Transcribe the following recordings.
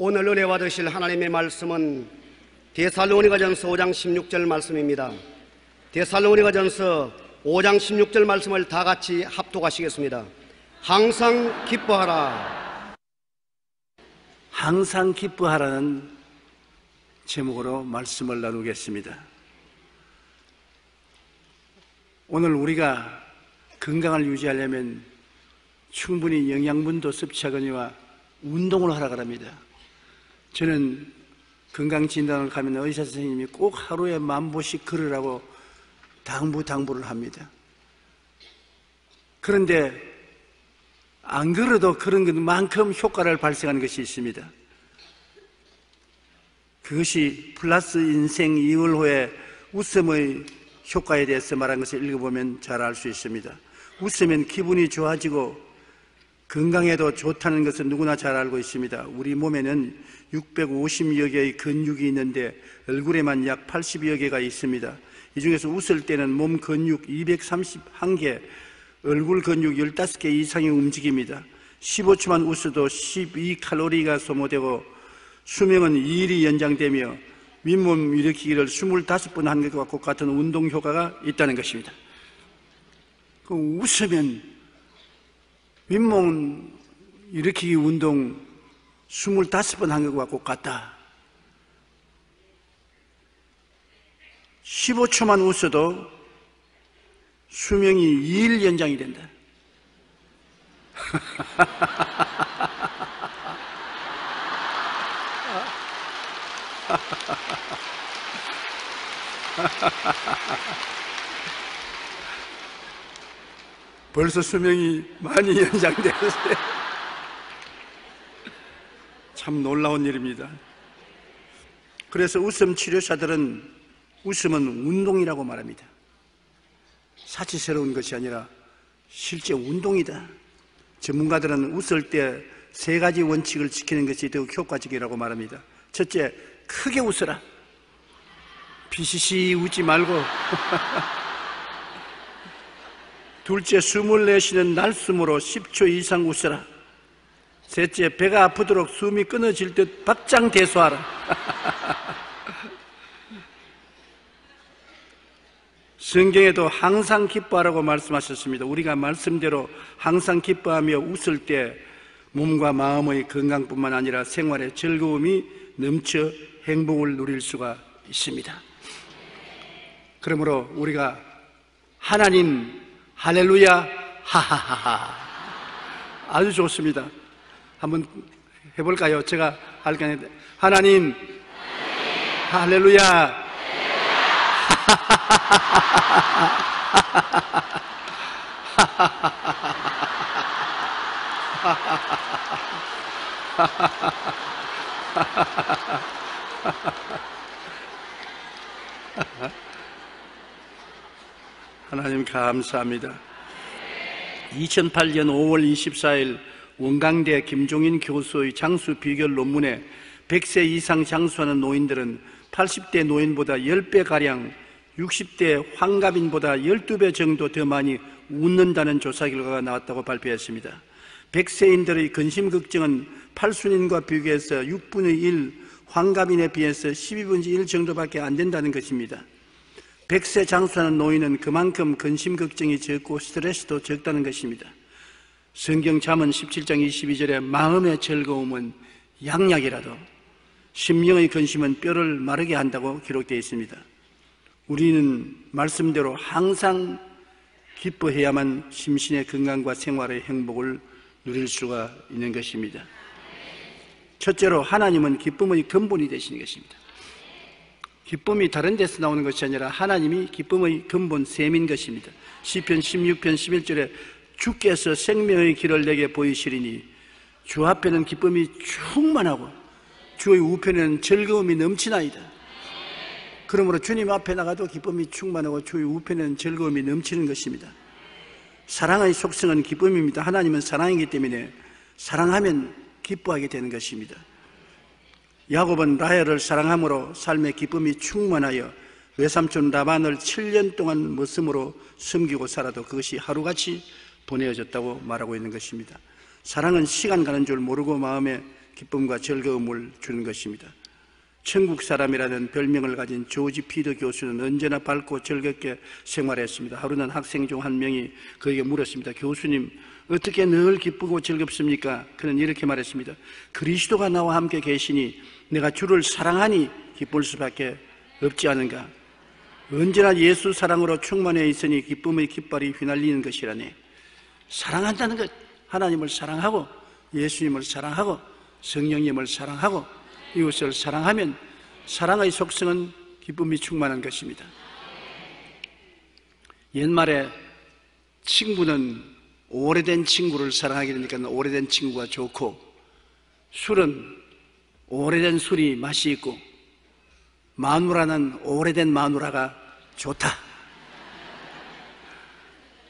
오늘 은혜 받으실 하나님의 말씀은 데살로니가전서 5장 16절 말씀입니다. 데살로니가전서 5장 16절 말씀을 다 같이 합독하시겠습니다. 항상 기뻐하라. 항상 기뻐하라는 제목으로 말씀을 나누겠습니다. 오늘 우리가 건강을 유지하려면 충분히 영양분도 섭취하거니와 운동을 하라 그럽니다. 저는 건강진단을 가면 의사 선생님이 꼭 하루에 만 보씩 걸으라고 당부 당부를 합니다. 그런데 안 걸어도 그런 것만큼 효과를 발생하는 것이 있습니다. 그것이 플러스 인생 이월호의 웃음의 효과에 대해서 말한 것을 읽어보면 잘 알 수 있습니다. 웃으면 기분이 좋아지고 건강에도 좋다는 것은 누구나 잘 알고 있습니다. 우리 몸에는 650여 개의 근육이 있는데 얼굴에만 약 80여 개가 있습니다. 이 중에서 웃을 때는 몸 근육 231개, 얼굴 근육 15개 이상이 움직입니다. 15초만 웃어도 12칼로리가 소모되고 수명은 2일이 연장되며 윗몸 일으키기를 25번 한 것과 같은 운동 효과가 있다는 것입니다. 그 웃으면 윗몸 일으키기 운동 25번 한 것과 같다. 15초만 웃어도 수명이 2일 연장이 된다. 벌써 수명이 많이 연장되었어요. 참 놀라운 일입니다. 그래서 웃음 치료사들은 웃음은 운동이라고 말합니다. 사치스러운 것이 아니라 실제 운동이다. 전문가들은 웃을 때 세 가지 원칙을 지키는 것이 더욱 효과적이라고 말합니다. 첫째, 크게 웃어라. 비시시 웃지 말고. 둘째, 숨을 내쉬는 날숨으로 10초 이상 웃어라. 셋째, 배가 아프도록 숨이 끊어질 듯 박장대소하라. 성경에도 항상 기뻐하라고 말씀하셨습니다. 우리가 말씀대로 항상 기뻐하며 웃을 때 몸과 마음의 건강뿐만 아니라 생활의 즐거움이 넘쳐 행복을 누릴 수가 있습니다. 그러므로 우리가 하나님 할렐루야 하하하하 아주 좋습니다. 한번 해볼까요? 제가 할까 하나님 할렐루야 하나님 감사합니다. 2008년 5월 24일 원광대 김종인 교수의 장수 비결 논문에 100세 이상 장수하는 노인들은 80대 노인보다 10배가량 60대 환갑인보다 12배 정도 더 많이 웃는다는 조사 결과가 나왔다고 발표했습니다. 100세인들의 근심 걱정은 8순인과 비교해서 6분의 1, 환갑인에 비해서 12분의 1 정도밖에 안 된다는 것입니다. 100세 장수하는 노인은 그만큼 근심 걱정이 적고 스트레스도 적다는 것입니다. 성경 잠언 17장 22절에 마음의 즐거움은 양약이라도 심령의 근심은 뼈를 마르게 한다고 기록되어 있습니다. 우리는 말씀대로 항상 기뻐해야만 심신의 건강과 생활의 행복을 누릴 수가 있는 것입니다. 첫째로 하나님은 기쁨의 근본이 되시는 것입니다. 기쁨이 다른 데서 나오는 것이 아니라 하나님이 기쁨의 근본 셈인 것입니다. 시편 16편 11절에 주께서 생명의 길을 내게 보이시리니 주 앞에는 기쁨이 충만하고 주의 우편에는 즐거움이 넘치나이다. 그러므로 주님 앞에 나가도 기쁨이 충만하고 주의 우편에는 즐거움이 넘치는 것입니다. 사랑의 속성은 기쁨입니다. 하나님은 사랑이기 때문에 사랑하면 기뻐하게 되는 것입니다. 야곱은 라헬을 사랑함으로 삶의 기쁨이 충만하여 외삼촌 라반을 7년 동안 머슴으로 숨기고 살아도 그것이 하루같이 보내어졌다고 말하고 있는 것입니다. 사랑은 시간 가는 줄 모르고 마음에 기쁨과 즐거움을 주는 것입니다. 천국 사람이라는 별명을 가진 조지 피더 교수는 언제나 밝고 즐겁게 생활했습니다. 하루는 학생 중 한 명이 그에게 물었습니다. 교수님, 어떻게 늘 기쁘고 즐겁습니까? 그는 이렇게 말했습니다. 그리스도가 나와 함께 계시니 내가 주를 사랑하니 기쁠 수밖에 없지 않은가? 언제나 예수 사랑으로 충만해 있으니 기쁨의 깃발이 휘날리는 것이라네. 사랑한다는 것, 하나님을 사랑하고 예수님을 사랑하고 성령님을 사랑하고 이웃을 사랑하면 사랑의 속성은 기쁨이 충만한 것입니다. 옛말에 친구는 오래된 친구를 사랑하게 되니까 오래된 친구가 좋고 술은 오래된 술이 맛이 있고 마누라는 오래된 마누라가 좋다.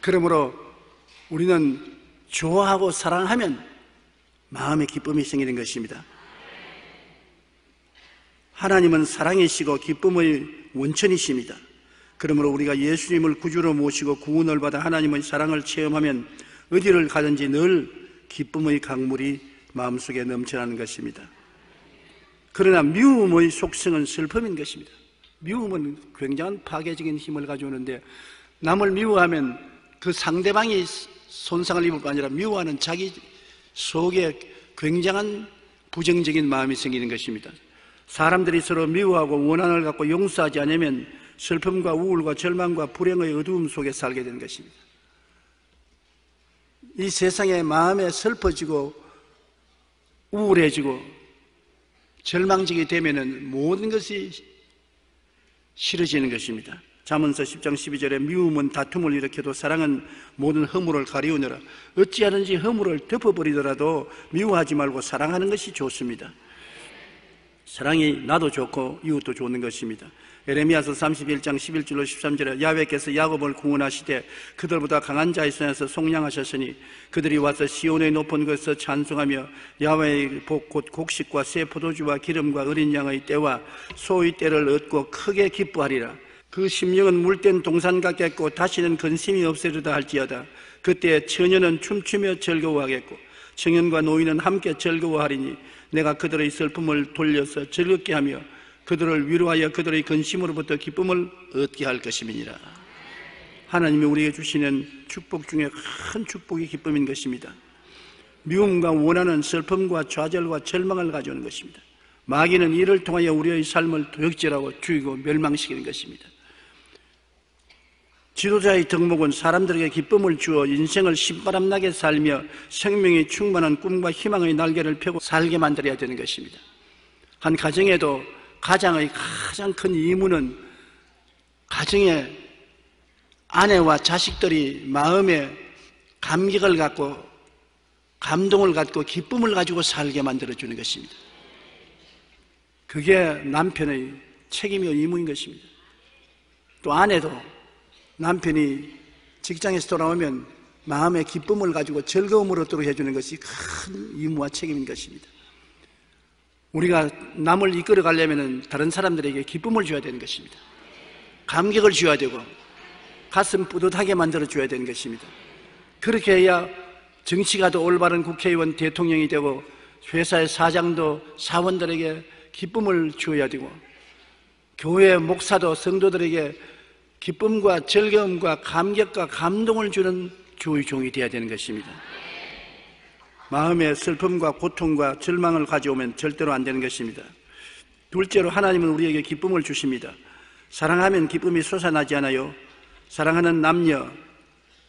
그러므로 우리는 좋아하고 사랑하면 마음의 기쁨이 생기는 것입니다. 하나님은 사랑이시고 기쁨의 원천이십니다. 그러므로 우리가 예수님을 구주로 모시고 구원을 받아 하나님의 사랑을 체험하면 어디를 가든지 늘 기쁨의 강물이 마음속에 넘쳐나는 것입니다. 그러나 미움의 속성은 슬픔인 것입니다. 미움은 굉장한 파괴적인 힘을 가져오는데 남을 미워하면 그 상대방이 손상을 입을 뿐 아니라 미워하는 자기 속에 굉장한 부정적인 마음이 생기는 것입니다. 사람들이 서로 미워하고 원한을 갖고 용서하지 않으면 슬픔과 우울과 절망과 불행의 어두움 속에 살게 되는 것입니다. 이 세상에 마음에 슬퍼지고 우울해지고 절망적이 되면은 모든 것이 싫어지는 것입니다. 잠언서 10장 12절에 미움은 다툼을 일으켜도 사랑은 모든 허물을 가리우느라 어찌하든지 허물을 덮어버리더라도 미워하지 말고 사랑하는 것이 좋습니다. 사랑이 나도 좋고 이웃도 좋은 것입니다. 에레미야서 31장 11절로 13절에 야훼께서 야곱을 구원하시되 그들보다 강한 자의 손에서 속량하셨으니 그들이 와서 시온의 높은 곳에서 찬송하며 야훼의 복곧 곡식과 새 포도주와 기름과 어린 양의 때와 소의 때를 얻고 크게 기뻐하리라. 그 심령은 물된 동산 같겠고 다시는 근심이 없으리다 할지어다. 그때 처녀는 춤추며 즐거워하겠고 청년과 노인은 함께 즐거워하리니 내가 그들의 슬픔을 돌려서 즐겁게 하며 그들을 위로하여 그들의 근심으로부터 기쁨을 얻게 할 것임이니라. 하나님이 우리에게 주시는 축복 중에 큰 축복이 기쁨인 것입니다. 미움과 원하는 슬픔과 좌절과 절망을 가져오는 것입니다. 마귀는 이를 통하여 우리의 삶을 도역질하고 죽이고 멸망시키는 것입니다. 지도자의 덕목은 사람들에게 기쁨을 주어 인생을 신바람나게 살며 생명이 충만한 꿈과 희망의 날개를 펴고 살게 만들어야 되는 것입니다. 한 가정에도 가장의 가장 큰 이무는 가정의 아내와 자식들이 마음에 감격을 갖고 감동을 갖고 기쁨을 가지고 살게 만들어주는 것입니다. 그게 남편의 책임이요 의무인 것입니다. 또 아내도 남편이 직장에서 돌아오면 마음의 기쁨을 가지고 즐거움을 얻도록 해주는 것이 큰 의무와 책임인 것입니다. 우리가 남을 이끌어 가려면 다른 사람들에게 기쁨을 줘야 되는 것입니다. 감격을 줘야 되고 가슴 뿌듯하게 만들어 줘야 되는 것입니다. 그렇게 해야 정치가도 올바른 국회의원 대통령이 되고 회사의 사장도 사원들에게 기쁨을 주어야 되고 교회 목사도 성도들에게 기쁨과 즐거움과 감격과 감동을 주는 주의 종이 되어야 되는 것입니다. 마음의 슬픔과 고통과 절망을 가져오면 절대로 안 되는 것입니다. 둘째로 하나님은 우리에게 기쁨을 주십니다. 사랑하면 기쁨이 솟아나지 않아요. 사랑하는 남녀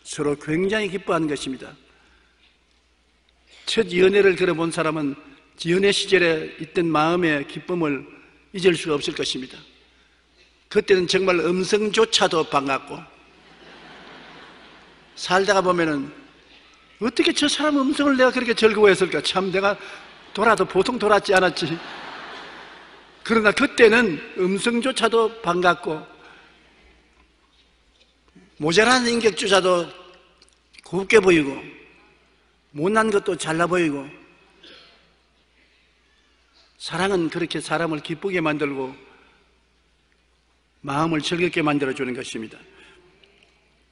서로 굉장히 기뻐하는 것입니다. 첫 연애를 걸어본 사람은 연애 시절에 있던 마음의 기쁨을 잊을 수가 없을 것입니다. 그때는 정말 음성조차도 반갑고 살다가 보면은 어떻게 저 사람 음성을 내가 그렇게 즐거워했을까? 참 내가 돌아도 보통 돌았지 않았지. 그러나 그때는 음성조차도 반갑고 모자란 인격조차도 곱게 보이고 못난 것도 잘나 보이고 사랑은 그렇게 사람을 기쁘게 만들고 마음을 즐겁게 만들어주는 것입니다.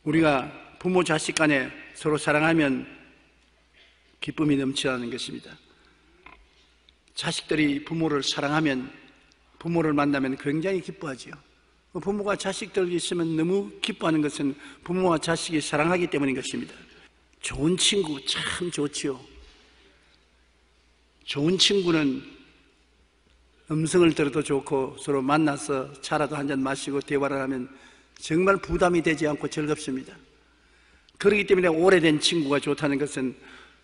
우리가 부모 자식 간에 서로 사랑하면 기쁨이 넘치라는 것입니다. 자식들이 부모를 사랑하면 부모를 만나면 굉장히 기뻐하지요. 부모가 자식들 있으면 너무 기뻐하는 것은 부모와 자식이 사랑하기 때문인 것입니다. 좋은 친구 참 좋지요. 좋은 친구는 음성을 들어도 좋고 서로 만나서 차라도 한 잔 마시고 대화를 하면 정말 부담이 되지 않고 즐겁습니다. 그렇기 때문에 오래된 친구가 좋다는 것은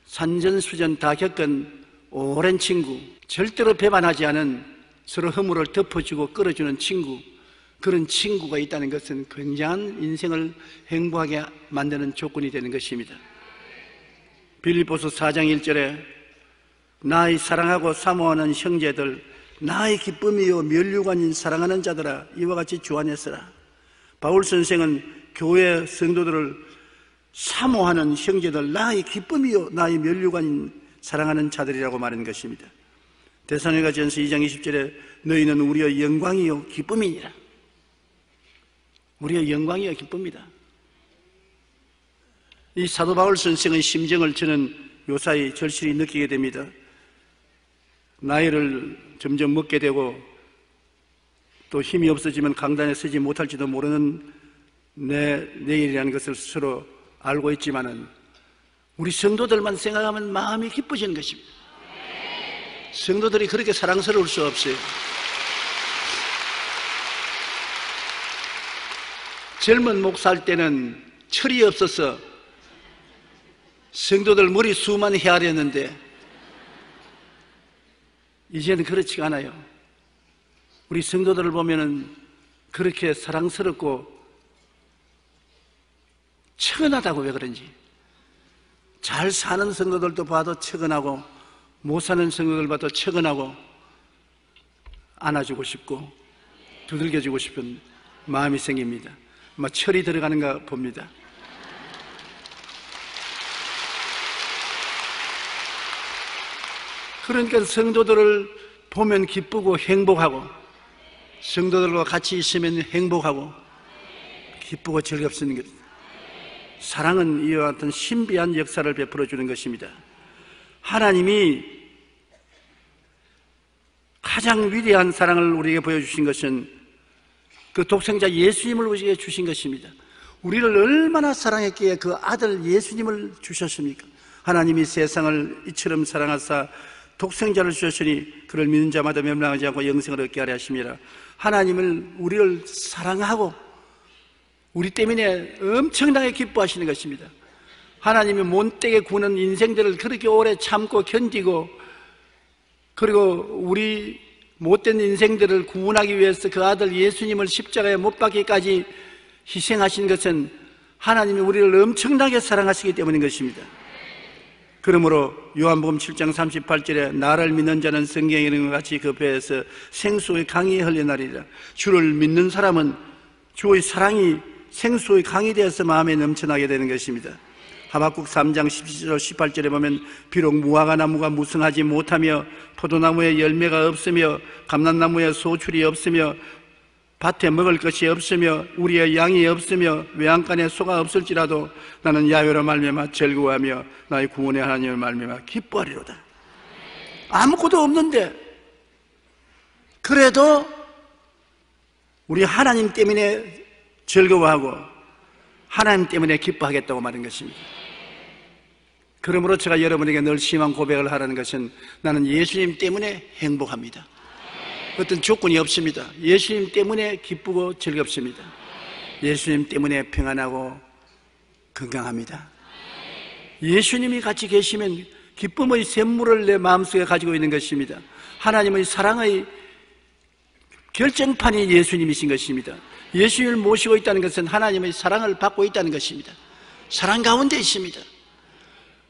산전수전 다 겪은 오랜 친구, 절대로 배반하지 않은 서로 허물을 덮어주고 끌어주는 친구, 그런 친구가 있다는 것은 굉장한 인생을 행복하게 만드는 조건이 되는 것입니다. 빌립보서 4장 1절에 나의 사랑하고 사모하는 형제들, 나의 기쁨이요 면류관인 사랑하는 자들아 이와 같이 주 안에 서라. 바울 선생은 교회 성도들을 사모하는 형제들, 나의 기쁨이요 나의 면류관인 사랑하는 자들이라고 말하는 것입니다. 대사로가 전서 2장 20절에 너희는 우리의 영광이요 기쁨이니라. 우리의 영광이요 기쁨이다. 이 사도 바울 선생의 심정을 저는 요사이 절실히 느끼게 됩니다. 나이를 점점 먹게 되고 또 힘이 없어지면 강단에 서지 못할지도 모르는 내 내일이라는 것을 스스로 알고 있지만은 우리 성도들만 생각하면 마음이 기뻐지는 것입니다. 성도들이 그렇게 사랑스러울 수 없어요. 젊은 목사할 때는 철이 없어서 성도들 머리 수만 헤아렸는데 이제는 그렇지가 않아요. 우리 성도들을 보면은 그렇게 사랑스럽고 처근하다고 왜 그런지 잘 사는 성도들도 봐도 처근하고 못 사는 성도들 봐도 처근하고 안아주고 싶고 두들겨주고 싶은 마음이 생깁니다. 막 철이 들어가는가 봅니다. 그러니까 성도들을 보면 기쁘고 행복하고 성도들과 같이 있으면 행복하고 기쁘고 즐겁습니다. 사랑은 이와 같은 신비한 역사를 베풀어 주는 것입니다. 하나님이 가장 위대한 사랑을 우리에게 보여주신 것은 그 독생자 예수님을 우리에게 주신 것입니다. 우리를 얼마나 사랑했기에 그 아들 예수님을 주셨습니까? 하나님이 세상을 이처럼 사랑하사 독생자를 주셨으니 그를 믿는 자마다 멸망하지 않고 영생을 얻게 하려 하십니다. 하나님을 우리를 사랑하고 우리 때문에 엄청나게 기뻐하시는 것입니다. 하나님이 못되게 구는 인생들을 그렇게 오래 참고 견디고 그리고 우리 못된 인생들을 구원하기 위해서 그 아들 예수님을 십자가에 못 박기까지 희생하신 것은 하나님이 우리를 엄청나게 사랑하시기 때문인 것입니다. 그러므로 요한복음 7장 38절에 나를 믿는 자는 성경에 있는 것 같이 그 배에서 생수의 강이 흘러나리라. 주를 믿는 사람은 주의 사랑이 생수의 강이 되어서 마음에 넘쳐나게 되는 것입니다. 하박국 3장 17절 18절에 보면 비록 무화과 나무가 무성하지 못하며 포도나무에 열매가 없으며 감람나무에 소출이 없으며 밭에 먹을 것이 없으며 우리의 양이 없으며 외양간에 소가 없을지라도 나는 야외로 말미암아 즐거워하며 나의 구원의 하나님을 말미암아 기뻐하리로다. 아무것도 없는데 그래도 우리 하나님 때문에 즐거워하고 하나님 때문에 기뻐하겠다고 말한 것입니다. 그러므로 제가 여러분에게 늘 심한 고백을 하라는 것은 나는 예수님 때문에 행복합니다. 어떤 조건이 없습니다. 예수님 때문에 기쁘고 즐겁습니다. 예수님 때문에 평안하고 건강합니다. 예수님이 같이 계시면 기쁨의 샘물을 내 마음속에 가지고 있는 것입니다. 하나님의 사랑의 결정판이 예수님이신 것입니다. 예수님을 모시고 있다는 것은 하나님의 사랑을 받고 있다는 것입니다. 사랑 가운데 있습니다.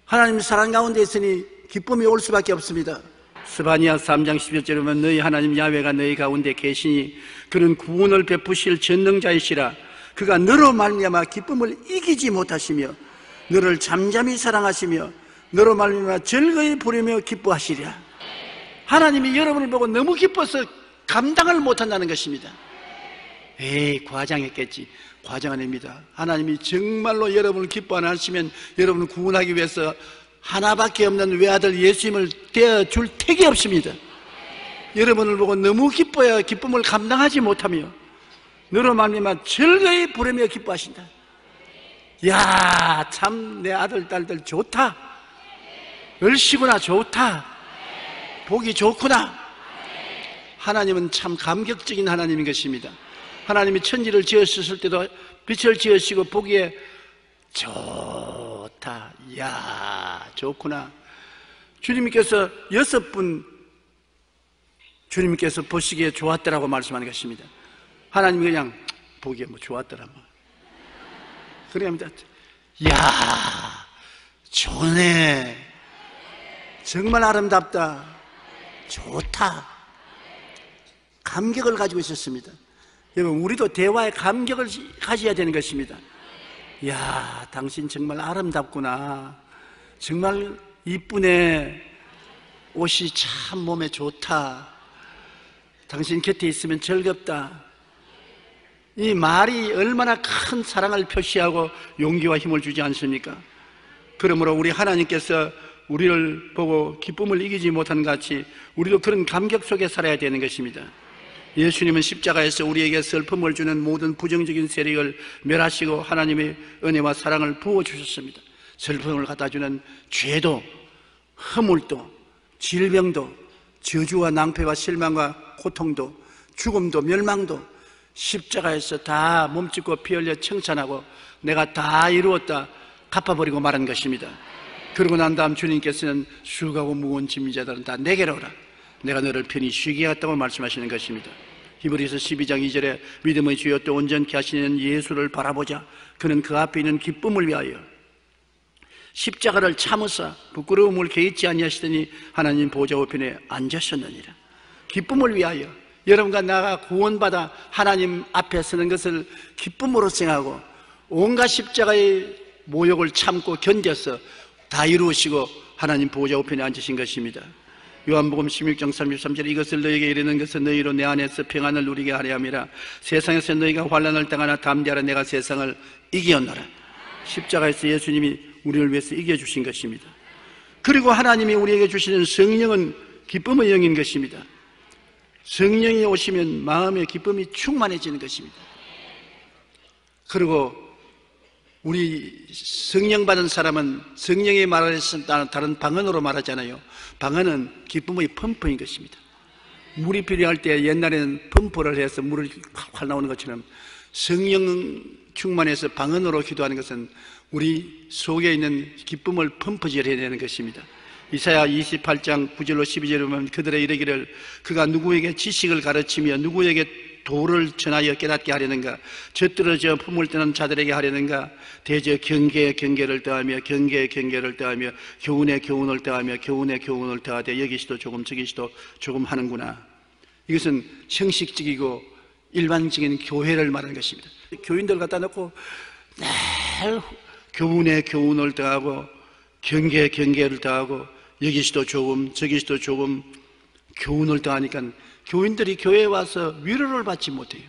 하나님 사랑 가운데 있으니 기쁨이 올 수밖에 없습니다. 스바니아 3장 11절에 보면 너희 하나님 야외가 너희 가운데 계시니 그는 구원을 베푸실 전능자이시라. 그가 너로 말미암아 기쁨을 이기지 못하시며 너를 잠잠히 사랑하시며 너로 말미암아 즐거이 부르며 기뻐하시리라 하나님이 여러분을 보고 너무 기뻐서 감당을 못한다는 것입니다. 에이 과장했겠지. 과장 아닙니다. 하나님이 정말로 여러분을 기뻐 안 하시면 여러분을 구원하기 위해서 하나밖에 없는 외아들 예수님을 대어줄 택이 없습니다. 여러분을 보고 너무 기뻐야 기쁨을 감당하지 못하며 너로 말미암아 즐거이 부르며 기뻐하신다. 야, 참 내 아들 딸들 좋다. 얼씨구나 좋다. 보기 좋구나. 하나님은 참 감격적인 하나님인 것입니다. 하나님이 천지를 지었을 때도 빛을 지으시고 보기에 좋 다. 야, 좋구나. 주님께서 여섯 분 주님께서 보시기에 좋았더라고 말씀하는 것입니다. 하나님이 그냥 보기에 뭐 좋았더라 뭐. 그래합니다. 야, 좋네. 정말 아름답다. 좋다. 감격을 가지고 있었습니다. 여러분, 우리도 대화에 감격을 가져야 되는 것입니다. 야, 당신 정말 아름답구나. 정말 이쁘네. 옷이 참 몸에 좋다. 당신 곁에 있으면 즐겁다. 이 말이 얼마나 큰 사랑을 표시하고 용기와 힘을 주지 않습니까? 그러므로 우리 하나님께서 우리를 보고 기쁨을 이기지 못한 같이 우리도 그런 감격 속에 살아야 되는 것입니다. 예수님은 십자가에서 우리에게 슬픔을 주는 모든 부정적인 세력을 멸하시고 하나님의 은혜와 사랑을 부어주셨습니다. 슬픔을 갖다 주는 죄도, 허물도, 질병도, 저주와 낭패와 실망과 고통도, 죽음도, 멸망도 십자가에서 다 몸짓고 피 흘려 청산하고 내가 다 이루었다 갚아버리고 말한 것입니다. 그러고 난 다음 주님께서는 수고하고 무거운 짐진 자들은 다 내게로 오라. 내가 너를 편히 쉬게 하겠다고 말씀하시는 것입니다. 히브리서 12장 2절에 믿음의 주여 또 온전케 하시는 예수를 바라보자. 그는 그 앞에 있는 기쁨을 위하여 십자가를 참으사 부끄러움을 개의치 아니하시더니 하나님 보좌 우편에 앉으셨느니라. 기쁨을 위하여 여러분과 나가 구원받아 하나님 앞에 서는 것을 기쁨으로 생각하고 온갖 십자가의 모욕을 참고 견뎌서 다 이루시고 하나님 보좌 우편에 앉으신 것입니다. 요한복음 16장 33절 이것을 너에게 이르는 것은 너희로 내 안에서 평안을 누리게 하려 함이라. 세상에서 너희가 환란을 당하나 담대하라. 내가 세상을 이기었노라. 십자가에서 예수님이 우리를 위해서 이겨주신 것입니다. 그리고 하나님이 우리에게 주시는 성령은 기쁨의 영인 것입니다. 성령이 오시면 마음의 기쁨이 충만해지는 것입니다. 그리고 우리 성령 받은 사람은 성령의 했을 다른 방언으로 말하잖아요. 방언은 기쁨의 펌프인 것입니다. 물이 필요할 때 옛날에는 펌프를 해서 물을 확 나오는 것처럼 성령 충만해서 방언으로 기도하는 것은 우리 속에 있는 기쁨을 펌프질 해야 되는 것입니다. 이사야 28장 9절로 12절에 보면 그들의 이르기를 그가 누구에게 지식을 가르치며 누구에게 도를 전하여 깨닫게 하려는가? 젖들어져 품을 뜨는 자들에게 하려는가? 대저 경계에 경계를 더하며 경계에 경계를 더하며 교훈에 교훈을 더하며 교훈에 교훈을 더하되 여기시도 조금 저기시도 조금 하는구나. 이것은 형식적이고 일반적인 교회를 말하는 것입니다. 교인들 갖다 놓고 늘 교훈에 교훈을 더하고 경계에 경계를 더하고 여기시도 조금 저기시도 조금 교훈을 더하니까 교인들이 교회에 와서 위로를 받지 못해요.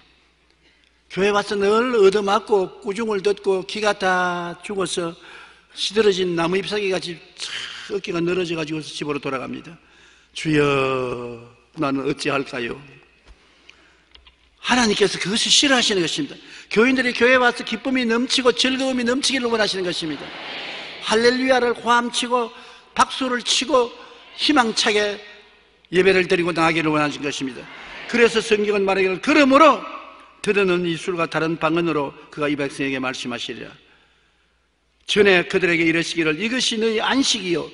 교회 와서 늘 얻어맞고 꾸중을 듣고 기가 다 죽어서 시들어진 나무 잎사귀 같이 어깨가 늘어져 가지고 집으로 돌아갑니다. 주여 나는 어찌할까요? 하나님께서 그것을 싫어하시는 것입니다. 교인들이 교회에 와서 기쁨이 넘치고 즐거움이 넘치기를 원하시는 것입니다. 할렐루야를 호함치고 박수를 치고 희망차게 예배를 드리고 나가기를 원하신 것입니다. 그래서 성경은 말하기를 그러므로 들으는 이술과 다른 방언으로 그가 이 백성에게 말씀하시리라. 전에 그들에게 이르시기를 이것이 너희 안식이요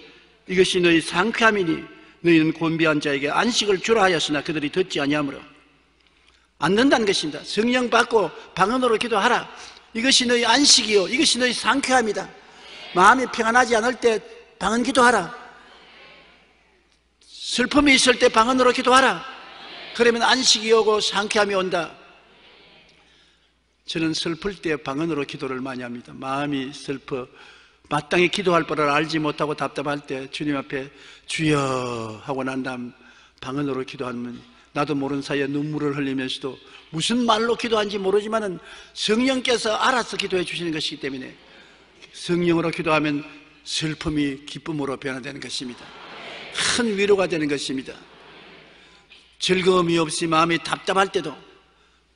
이것이 너희 상쾌함이니 너희는 곤비한 자에게 안식을 주라 하였으나 그들이 듣지 아니하므로 안 된다는 것입니다. 성령 받고 방언으로 기도하라. 이것이 너희 안식이요 이것이 너희 상쾌함이다. 마음이 평안하지 않을 때 방언 기도하라. 슬픔이 있을 때 방언으로 기도하라. 그러면 안식이 오고 상쾌함이 온다. 저는 슬플 때 방언으로 기도를 많이 합니다. 마음이 슬퍼 마땅히 기도할 바를 알지 못하고 답답할 때 주님 앞에 주여 하고 난 다음 방언으로 기도하면 나도 모르는 사이에 눈물을 흘리면서도 무슨 말로 기도한지 모르지만은 성령께서 알아서 기도해 주시는 것이기 때문에 성령으로 기도하면 슬픔이 기쁨으로 변화되는 것입니다. 큰 위로가 되는 것입니다. 즐거움이 없이 마음이 답답할 때도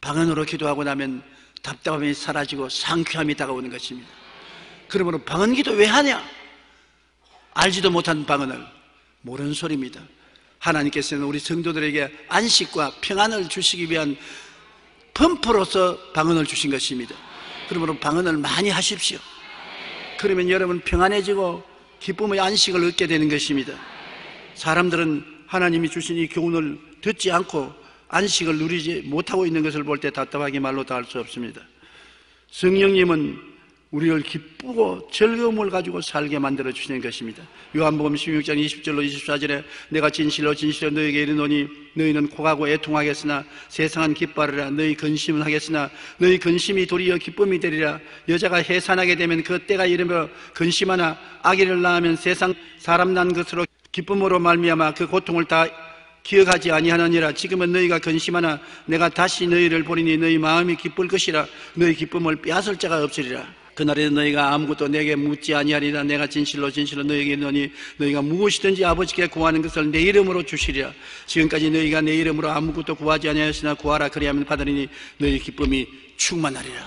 방언으로 기도하고 나면 답답함이 사라지고 상쾌함이 다가오는 것입니다. 그러므로 방언 기도 왜 하냐? 알지도 못한 방언을 모르는 소리입니다. 하나님께서는 우리 성도들에게 안식과 평안을 주시기 위한 펌프로서 방언을 주신 것입니다. 그러므로 방언을 많이 하십시오. 그러면 여러분 평안해지고 기쁨의 안식을 얻게 되는 것입니다. 사람들은 하나님이 주신 이 교훈을 듣지 않고 안식을 누리지 못하고 있는 것을 볼 때 답답하게 말로 다 할 수 없습니다. 성령님은 우리를 기쁘고 즐거움을 가지고 살게 만들어 주시는 것입니다. 요한복음 16장 20절로 24절에 내가 진실로 진실로 너에게 이르노니 너희는 고하고 애통하겠으나 세상은 기뻐하리라 너희 근심은 하겠으나 너희 근심이 도리어 기쁨이 되리라 여자가 해산하게 되면 그 때가 이르며 근심하나 아기를 낳으면 세상 사람 난 것으로 기쁨으로 말미암아 그 고통을 다 기억하지 아니하느니라. 지금은 너희가 근심하나 내가 다시 너희를 보리니 너희 마음이 기쁠 것이라. 너희 기쁨을 빼앗을 자가 없으리라. 그날에 너희가 아무것도 내게 묻지 아니하리라. 내가 진실로 진실로 너희에게 이르노니 너희가 무엇이든지 아버지께 구하는 것을 내 이름으로 주시리라. 지금까지 너희가 내 이름으로 아무것도 구하지 아니하였으나 구하라 그리하면 받으리니 너희 기쁨이 충만하리라.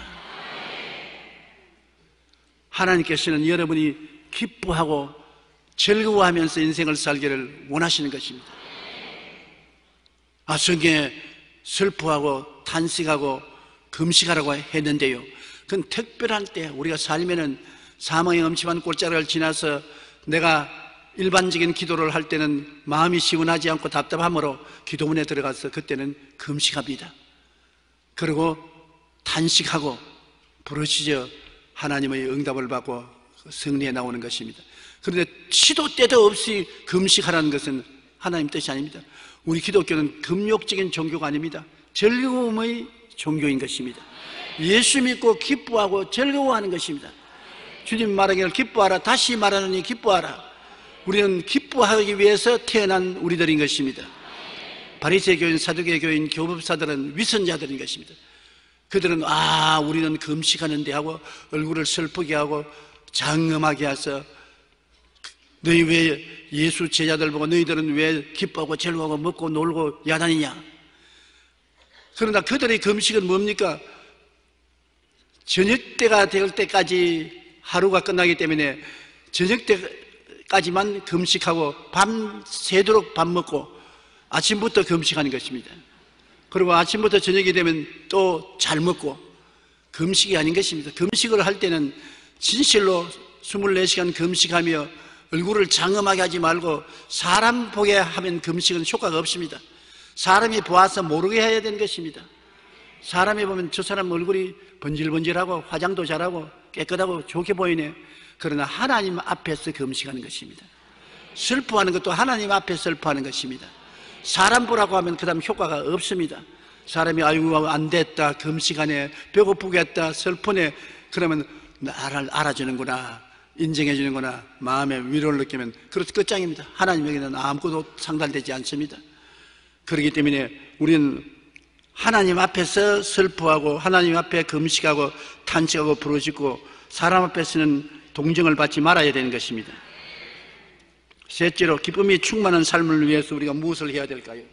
하나님께서는 여러분이 기뻐하고 즐거워하면서 인생을 살기를 원하시는 것입니다 아, 성경에 슬퍼하고 탄식하고 금식하라고 했는데요. 그건 특별한 때 우리가 살면은 사망의 엄침한 골짜기를 지나서 내가 일반적인 기도를 할 때는 마음이 시원하지 않고 답답함으로 기도문에 들어가서 그때는 금식합니다. 그리고 탄식하고 부르짖어 하나님의 응답을 받고 승리해 나오는 것입니다. 그런데 시도 때도 없이 금식하라는 것은 하나님 뜻이 아닙니다. 우리 기독교는 금욕적인 종교가 아닙니다. 즐거움의 종교인 것입니다. 예수 믿고 기뻐하고 즐거워하는 것입니다. 주님 말하기를 기뻐하라. 다시 말하느니 기뻐하라. 우리는 기뻐하기 위해서 태어난 우리들인 것입니다. 바리새 교인, 사두개 교인, 교법사들은 위선자들인 것입니다. 그들은 아 우리는 금식하는데 하고 얼굴을 슬프게 하고 장엄하게 해서 너희 왜 예수 제자들 보고 너희들은 왜 기뻐하고 즐거워하고 먹고 놀고 야단이냐? 그러나 그들의 금식은 뭡니까? 저녁 때가 될 때까지 하루가 끝나기 때문에 저녁 때까지만 금식하고 밤 새도록 밥 먹고 아침부터 금식하는 것입니다. 그리고 아침부터 저녁이 되면 또 잘 먹고 금식이 아닌 것입니다. 금식을 할 때는 진실로 24시간 금식하며 얼굴을 장엄하게 하지 말고 사람 보게 하면 금식은 효과가 없습니다. 사람이 보아서 모르게 해야 되는 것입니다. 사람이 보면 저 사람 얼굴이 번질번질하고 화장도 잘하고 깨끗하고 좋게 보이네. 그러나 하나님 앞에서 금식하는 것입니다. 슬퍼하는 것도 하나님 앞에 슬퍼하는 것입니다. 사람 보라고 하면 그 다음 효과가 없습니다. 사람이 아이고 안 됐다 금시간에 배고프겠다 슬프네 그러면 나를 알아주는구나 인정해 주는구나 마음의 위로를 느끼면 그렇게 끝장입니다 하나님에게는 아무것도 상달되지 않습니다 그렇기 때문에 우리는 하나님 앞에서 슬퍼하고 하나님 앞에 금식하고 탄식하고 부르짖고 사람 앞에서는 동정을 받지 말아야 되는 것입니다 셋째로 기쁨이 충만한 삶을 위해서 우리가 무엇을 해야 될까요?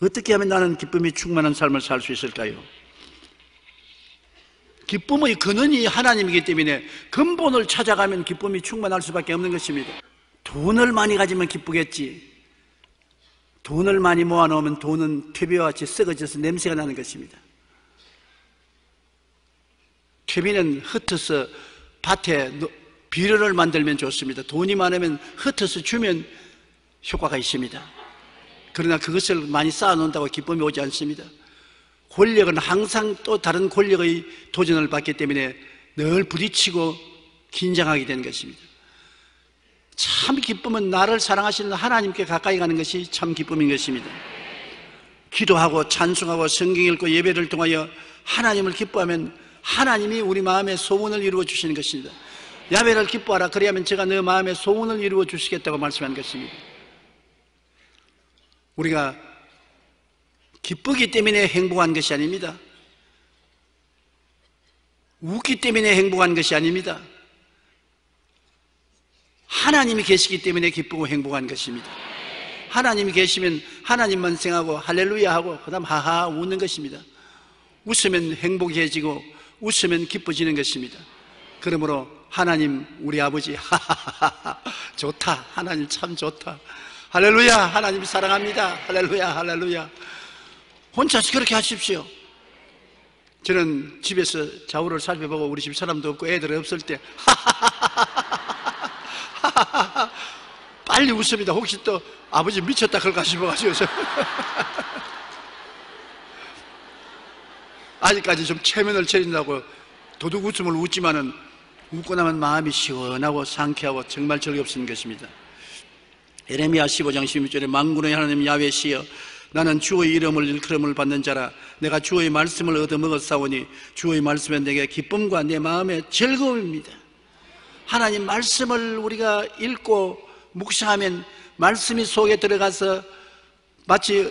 어떻게 하면 나는 기쁨이 충만한 삶을 살 수 있을까요? 기쁨의 근원이 하나님이기 때문에 근본을 찾아가면 기쁨이 충만할 수밖에 없는 것입니다. 돈을 많이 가지면 기쁘겠지. 돈을 많이 모아놓으면 돈은 퇴비와 같이 썩어져서 냄새가 나는 것입니다. 퇴비는 흩어서 밭에 비료를 만들면 좋습니다. 돈이 많으면 흩어서 주면 효과가 있습니다. 그러나 그것을 많이 쌓아놓는다고 기쁨이 오지 않습니다. 권력은 항상 또 다른 권력의 도전을 받기 때문에 늘 부딪히고 긴장하게 되는 것입니다. 참 기쁨은 나를 사랑하시는 하나님께 가까이 가는 것이 참 기쁨인 것입니다. 기도하고 찬송하고 성경 읽고 예배를 통하여 하나님을 기뻐하면 하나님이 우리 마음의 소원을 이루어 주시는 것입니다. 야배를 기뻐하라. 그래야면 제가 너 마음의 소원을 이루어 주시겠다고 말씀한 것입니다. 우리가 기쁘기 때문에 행복한 것이 아닙니다. 웃기 때문에 행복한 것이 아닙니다. 하나님이 계시기 때문에 기쁘고 행복한 것입니다. 하나님이 계시면 하나님만 생각하고 할렐루야 하고 그다음 하하 웃는 것입니다. 웃으면 행복해지고 웃으면 기뻐지는 것입니다. 그러므로 하나님 우리 아버지 하하하하 좋다 하나님 참 좋다 할렐루야 하나님 사랑합니다 할렐루야 할렐루야 혼자서 그렇게 하십시오. 저는 집에서 좌우를 살펴보고 우리 집 사람도 없고 애들 없을 때 빨리 웃습니다. 혹시 또 아버지 미쳤다 그럴까 싶어가지고 아직까지 좀 체면을 차린다고 도둑 웃음을 웃지만은 웃고 나면 마음이 시원하고 상쾌하고 정말 즐겁습는 것입니다. 에레미야 15장 16절에 망군의 하나님 야외시여 나는 주의 이름을 일컬음을 받는 자라 내가 주의 말씀을 얻어먹었사오니 주의 말씀은 내게 기쁨과 내 마음의 즐거움입니다. 하나님 말씀을 우리가 읽고 묵상하면 말씀이 속에 들어가서 마치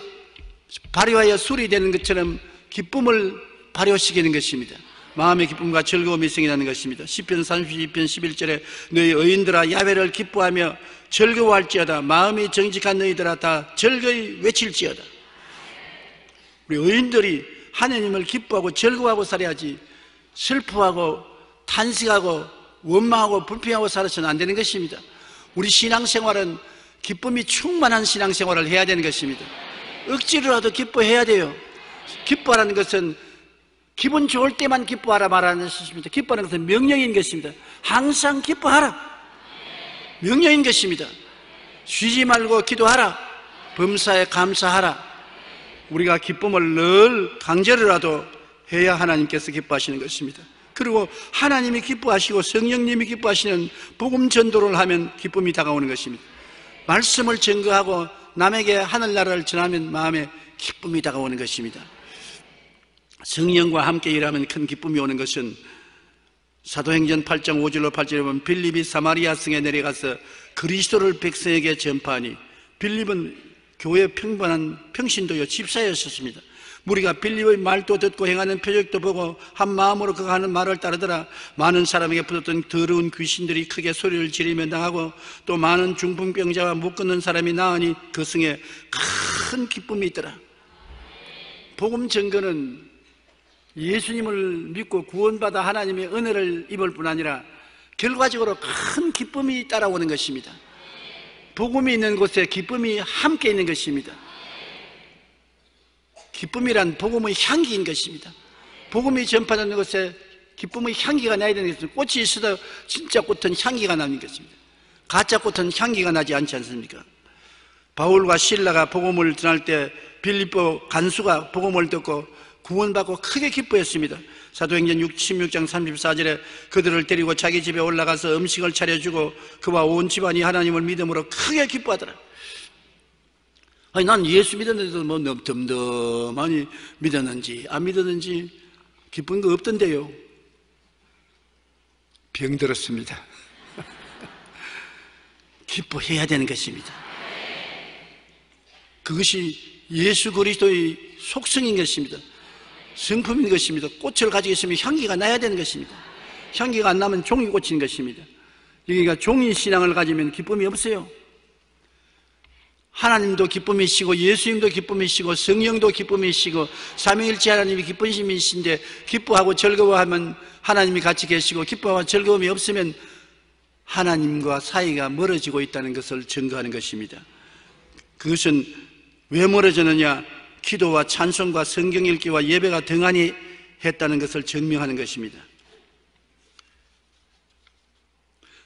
발효하여 술이 되는 것처럼 기쁨을 발효시키는 것입니다. 마음의 기쁨과 즐거움이 생기는 것입니다. 10편 32편 11절에 너희 의인들아 야외를 기뻐하며 즐거워할지어다 마음이 정직한 너희들아 다 즐거이 외칠지어다 우리 의인들이 하나님을 기뻐하고 즐거워하고 살아야지 슬퍼하고 탄식하고 원망하고 불평하고 살아서는 안 되는 것입니다. 우리 신앙생활은 기쁨이 충만한 신앙생활을 해야 되는 것입니다. 억지로라도 기뻐해야 돼요. 기뻐하라는 것은 기분 좋을 때만 기뻐하라 말하는 것입니다. 기뻐하는 것은 명령인 것입니다. 항상 기뻐하라. 명령인 것입니다. 쉬지 말고 기도하라. 범사에 감사하라. 우리가 기쁨을 늘 강제로라도 해야 하나님께서 기뻐하시는 것입니다. 그리고 하나님이 기뻐하시고 성령님이 기뻐하시는 복음 전도를 하면 기쁨이 다가오는 것입니다. 말씀을 증거하고 남에게 하늘나라를 전하면 마음에 기쁨이 다가오는 것입니다. 성령과 함께 일하면 큰 기쁨이 오는 것은 사도행전 8장 5절로 8절에 보면 빌립이 사마리아 성에 내려가서 그리스도를 백성에게 전파하니 빌립은 교회 평범한 평신도요 집사였었습니다. 우리가 빌립의 말도 듣고 행하는 표적도 보고 한 마음으로 그가 하는 말을 따르더라. 많은 사람에게 붙었던 더러운 귀신들이 크게 소리를 지르며 나가고 또 많은 중풍병자와 못 걷는 사람이 나으니 그 성에 큰 기쁨이 있더라. 복음 증거는 예수님을 믿고 구원받아 하나님의 은혜를 입을 뿐 아니라 결과적으로 큰 기쁨이 따라오는 것입니다. 복음이 있는 곳에 기쁨이 함께 있는 것입니다. 기쁨이란 복음의 향기인 것입니다. 복음이 전파되는 곳에 기쁨의 향기가 나야 되는 것입니다. 꽃이 있어도 진짜 꽃은 향기가 나는 것입니다. 가짜 꽃은 향기가 나지 않지 않습니까? 바울과 신라가 복음을 전할 때 빌립보 간수가 복음을 듣고 구원받고 크게 기뻐했습니다. 사도행전 6, 16장 34절에 그들을 데리고 자기 집에 올라가서 음식을 차려주고 그와 온 집안이 하나님을 믿음으로 크게 기뻐하더라. 아니, 난 예수 믿었는데도 뭐 덤덤하니 믿었는지 안 믿었는지 기쁜 거 없던데요. 병들었습니다. 기뻐해야 되는 것입니다. 그것이 예수 그리스도의 속성인 것입니다. 성품인 것입니다. 꽃을 가지고 있으면 향기가 나야 되는 것입니다. 향기가 안 나면 종이 꽂힌 것입니다. 그러니까 종이 신앙을 가지면 기쁨이 없어요. 하나님도 기쁨이시고 예수님도 기쁨이시고 성령도 기쁨이시고 삼위일체 하나님이 기쁨이신데 기뻐하고 즐거워하면 하나님이 같이 계시고 기뻐하고 즐거움이 없으면 하나님과 사이가 멀어지고 있다는 것을 증거하는 것입니다. 그것은 왜 멀어졌느냐? 기도와 찬송과 성경 읽기와 예배가 등한히 했다는 것을 증명하는 것입니다.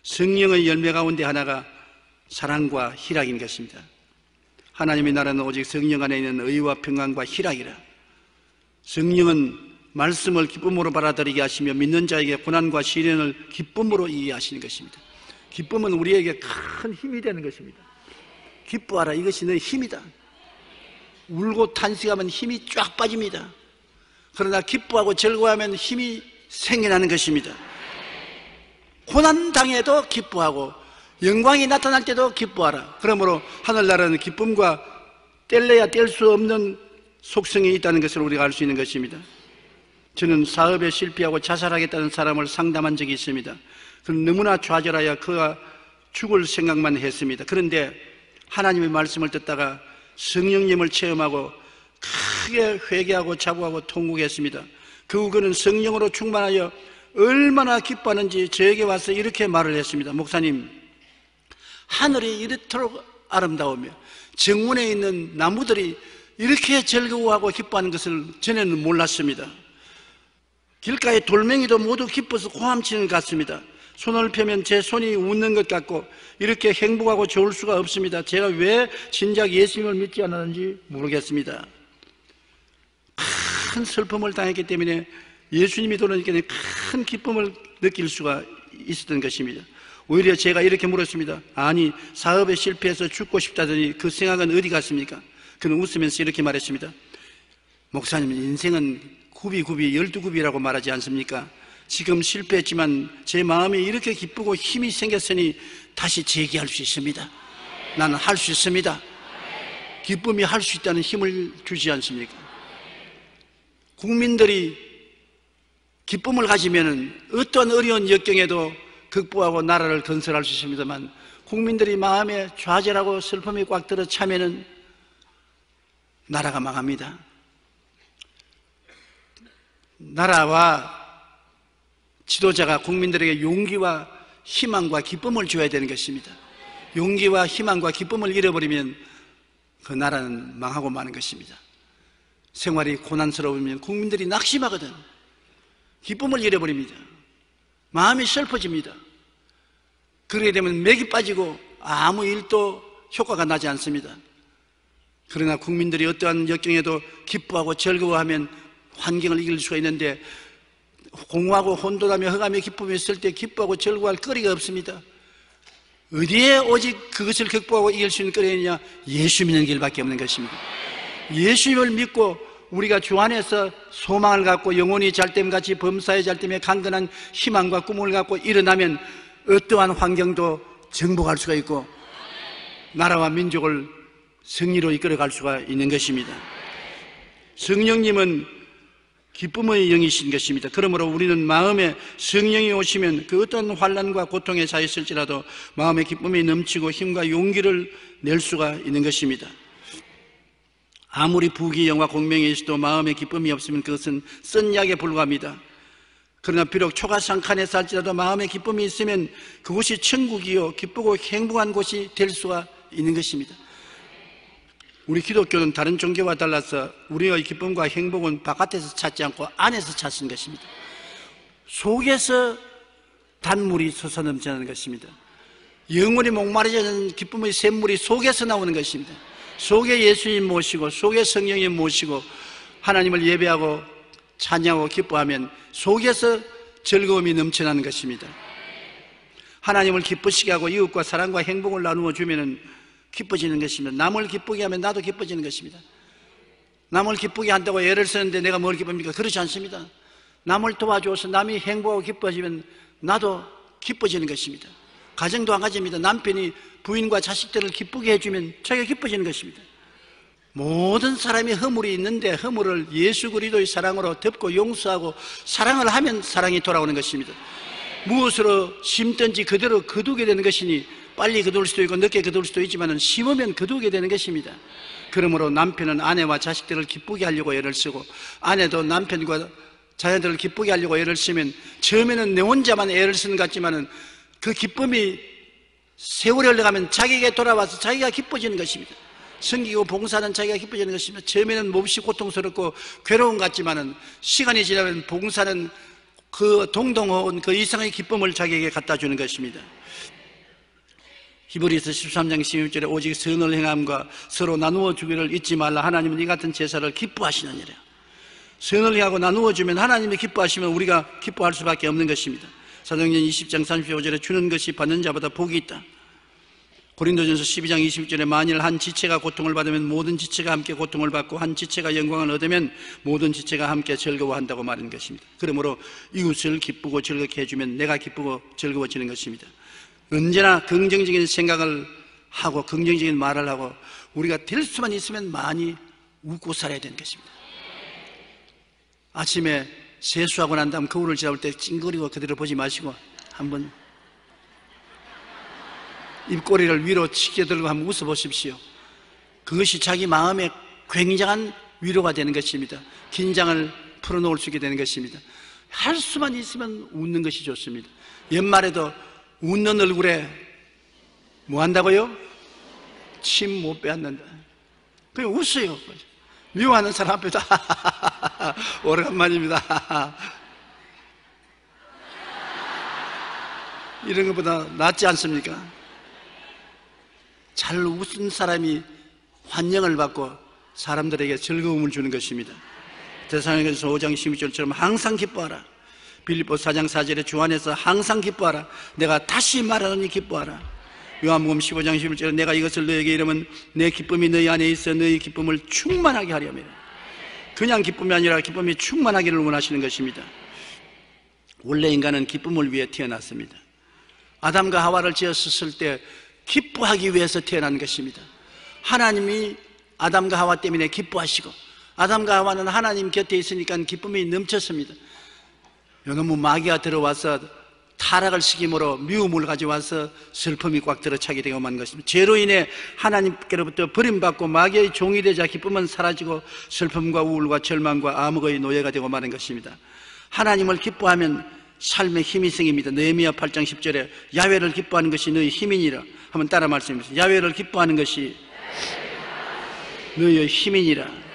성령의 열매 가운데 하나가 사랑과 희락인 것입니다. 하나님의 나라는 오직 성령 안에 있는 의와 평안과 희락이라. 성령은 말씀을 기쁨으로 받아들이게 하시며 믿는 자에게 고난과 시련을 기쁨으로 이해하시는 것입니다. 기쁨은 우리에게 큰 힘이 되는 것입니다. 기뻐하라. 이것이 너의 힘이다. 울고 탄식하면 힘이 쫙 빠집니다. 그러나 기뻐하고 즐거워하면 힘이 생겨나는 것입니다. 고난 당해도 기뻐하고 영광이 나타날 때도 기뻐하라. 그러므로 하늘나라는 기쁨과 뗄래야 뗄 수 없는 속성이 있다는 것을 우리가 알 수 있는 것입니다. 저는 사업에 실패하고 자살하겠다는 사람을 상담한 적이 있습니다. 그는 너무나 좌절하여 그가 죽을 생각만 했습니다. 그런데 하나님의 말씀을 듣다가 성령님을 체험하고 크게 회개하고 자부하고 통곡했습니다. 그후 그는 성령으로 충만하여 얼마나 기뻐하는지 저에게 와서 이렇게 말을 했습니다. 목사님, 하늘이 이렇도록 아름다우며 정문에 있는 나무들이 이렇게 즐거워하고 기뻐하는 것을 전에는 몰랐습니다. 길가의 돌멩이도 모두 기뻐서 고함치는 것 같습니다. 손을 펴면 제 손이 웃는 것 같고 이렇게 행복하고 좋을 수가 없습니다. 제가 왜 진작 예수님을 믿지 않았는지 모르겠습니다. 큰 슬픔을 당했기 때문에 예수님이 돌아오니까 큰 기쁨을 느낄 수가 있었던 것입니다. 오히려 제가 이렇게 물었습니다. 아니, 사업에 실패해서 죽고 싶다더니 그 생각은 어디 갔습니까? 그는 웃으면서 이렇게 말했습니다. 목사님, 인생은 굽이 굽이 열두 굽이라고 말하지 않습니까? 지금 실패했지만 제 마음이 이렇게 기쁘고 힘이 생겼으니 다시 재기할 수 있습니다. 나는 할 수 있습니다. 기쁨이 할 수 있다는 힘을 주지 않습니까? 국민들이 기쁨을 가지면은 어떤 어려운 역경에도 극복하고 나라를 건설할 수 있습니다만 국민들이 마음에 좌절하고 슬픔이 꽉 들어 차면은 나라가 망합니다. 나라와 지도자가 국민들에게 용기와 희망과 기쁨을 줘야 되는 것입니다. 용기와 희망과 기쁨을 잃어버리면 그 나라는 망하고 마는 것입니다. 생활이 고난스러우면 국민들이 낙심하거든. 기쁨을 잃어버립니다. 마음이 슬퍼집니다. 그러게 되면 맥이 빠지고 아무 일도 효과가 나지 않습니다. 그러나 국민들이 어떠한 역경에도 기뻐하고 즐거워하면 환경을 이길 수가 있는데 공허하고 혼돈하며 허감에 기쁨이 있을 때 기뻐하고 즐거워할 거리가 없습니다. 어디에 오직 그것을 극복하고 이길 수 있는 거리가 있냐? 예수 믿는 길밖에 없는 것입니다. 예수님을 믿고 우리가 주 안에서 소망을 갖고 영혼이 잘됨 같이 범사의 잘됨에 강건한 희망과 꿈을 갖고 일어나면 어떠한 환경도 정복할 수가 있고 나라와 민족을 승리로 이끌어갈 수가 있는 것입니다. 성령님은 기쁨의 영이신 것입니다. 그러므로 우리는 마음에 성령이 오시면 그 어떤 환란과 고통에 쌓였을지라도 마음의 기쁨이 넘치고 힘과 용기를 낼 수가 있는 것입니다. 아무리 부귀 영화 공명이 있어도 마음의 기쁨이 없으면 그것은 쓴 약에 불과합니다. 그러나 비록 초가상칸에 살지라도 마음의 기쁨이 있으면 그곳이 천국이요 기쁘고 행복한 곳이 될 수가 있는 것입니다. 우리 기독교는 다른 종교와 달라서 우리의 기쁨과 행복은 바깥에서 찾지 않고 안에서 찾는 것입니다. 속에서 단물이 솟아넘치는 것입니다. 영원히 목마르지는 기쁨의 샘물이 속에서 나오는 것입니다. 속에 예수님 모시고 속에 성령님 모시고 하나님을 예배하고 찬양하고 기뻐하면 속에서 즐거움이 넘쳐나는 것입니다. 하나님을 기쁘시게 하고 이웃과 사랑과 행복을 나누어 주면은 기뻐지는 것입니다. 남을 기쁘게 하면 나도 기뻐지는 것입니다. 남을 기쁘게 한다고 애를 쓰는데 내가 뭘 기쁩니까? 그렇지 않습니다. 남을 도와줘서 남이 행복하고 기뻐지면 나도 기뻐지는 것입니다. 가정도 한 가지입니다. 남편이 부인과 자식들을 기쁘게 해주면 자기가 기뻐지는 것입니다. 모든 사람이 허물이 있는데 허물을 예수 그리스도의 사랑으로 덮고 용서하고 사랑을 하면 사랑이 돌아오는 것입니다. 무엇으로 심든지 그대로 거두게 되는 것이니 빨리 거둘 수도 있고 늦게 거둘 수도 있지만 심으면 거두게 되는 것입니다. 그러므로 남편은 아내와 자식들을 기쁘게 하려고 애를 쓰고 아내도 남편과 자녀들을 기쁘게 하려고 애를 쓰면 처음에는 내 혼자만 애를 쓰는 것 같지만은 그 기쁨이 세월이 흘러가면 자기에게 돌아와서 자기가 기뻐지는 것입니다. 섬기고 봉사하는 자기가 기뻐지는 것입니다. 처음에는 몹시 고통스럽고 괴로운 것 같지만은 시간이 지나면 봉사는 그 동동호은 그 이상의 기쁨을 자기에게 갖다 주는 것입니다. 히브리서 13장 16절에 오직 선을 행함과 서로 나누어 주기를 잊지 말라. 하나님은 이 같은 제사를 기뻐하시느니라. 선을 행하고 나누어 주면 하나님이 기뻐하시면 우리가 기뻐할 수밖에 없는 것입니다. 사도행전 20장 35절에 주는 것이 받는 자보다 복이 있다. 고린도전서 12장 20절에 만일 한 지체가 고통을 받으면 모든 지체가 함께 고통을 받고 한 지체가 영광을 얻으면 모든 지체가 함께 즐거워한다고 말하는 것입니다. 그러므로 이웃을 기쁘고 즐겁게 해주면 내가 기쁘고 즐거워지는 것입니다 언제나 긍정적인 생각을 하고 긍정적인 말을 하고 우리가 될 수만 있으면 많이 웃고 살아야 되는 것입니다. 아침에 세수하고 난 다음 거울을 지나올 때 찡그리고 그대로 보지 마시고 한번 입꼬리를 위로 치게 들고 한번 웃어보십시오. 그것이 자기 마음에 굉장한 위로가 되는 것입니다. 긴장을 풀어놓을 수 있게 되는 것입니다. 할 수만 있으면 웃는 것이 좋습니다. 연말에도 웃는 얼굴에 뭐 한다고요? 침 못 빼앗는다. 그냥 웃어요. 미워하는 사람 앞에도 오래간만입니다. 이런 것보다 낫지 않습니까? 잘 웃은 사람이 환영을 받고 사람들에게 즐거움을 주는 것입니다. 대상에서 5장 12절처럼 항상 기뻐하라. 빌립보 4장 4절에 주 안에서 항상 기뻐하라. 내가 다시 말하노니 기뻐하라. 요한복음 15장 11절에 내가 이것을 너에게 이르면 내 기쁨이 너희 안에 있어 너희 기쁨을 충만하게 하려며 그냥 기쁨이 아니라 기쁨이 충만하기를 원하시는 것입니다. 원래 인간은 기쁨을 위해 태어났습니다. 아담과 하와를 지었을 때 기뻐하기 위해서 태어난 것입니다. 하나님이 아담과 하와 때문에 기뻐하시고 아담과 하와는 하나님 곁에 있으니까 기쁨이 넘쳤습니다. 너무 마귀가 들어와서 타락을 시킴으로 미움을 가져와서 슬픔이 꽉 들어차게 되고 만 것입니다. 죄로 인해 하나님께로부터 버림받고 마귀의 종이 되자 기쁨은 사라지고 슬픔과 우울과 절망과 암흑의 노예가 되고 마는 것입니다. 하나님을 기뻐하면 삶의 힘이 생깁니다. 느헤미야 8장 10절에 야훼를 기뻐하는 것이 너희 힘이니라. 한번 따라 말씀해 주세요. 야훼를 기뻐하는 것이 너희의 힘이니라.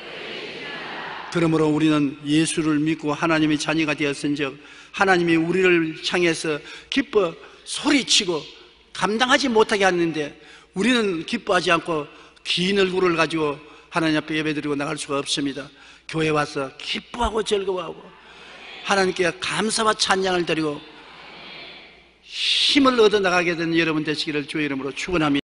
그러므로 우리는 예수를 믿고 하나님의 자녀가 되었은즉 하나님이 우리를 향해서 기뻐 소리치고 감당하지 못하게 하는데 우리는 기뻐하지 않고 긴 얼굴을 가지고 하나님 앞에 예배드리고 나갈 수가 없습니다. 교회 와서 기뻐하고 즐거워하고 하나님께 감사와 찬양을 드리고 힘을 얻어 나가게 되는 여러분 되시기를 주의 이름으로 축원합니다.